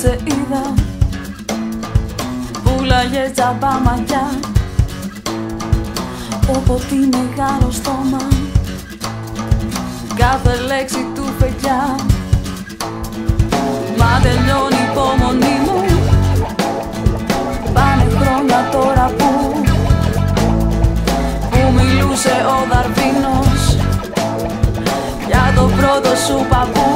σε είδα. Πουλάγε τζαμπά μαγιά Όπο τι μεγάλο στόμα. Κάθε λέξη του φεγγιά. Μα τελειώνει η υπομονή μου. Πάνε χρόνια τώρα που Που μιλούσε ο Δαρβίνος. Για το πρώτο σου παππού.